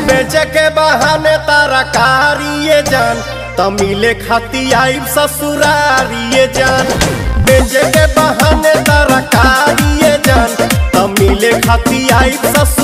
बेचे के बहाने तारा कारिए जान। तमिले खाती आई ससुरारिए जान। बेचे के बहाने तारा कारिए जान। तमिले खाती आई ससुर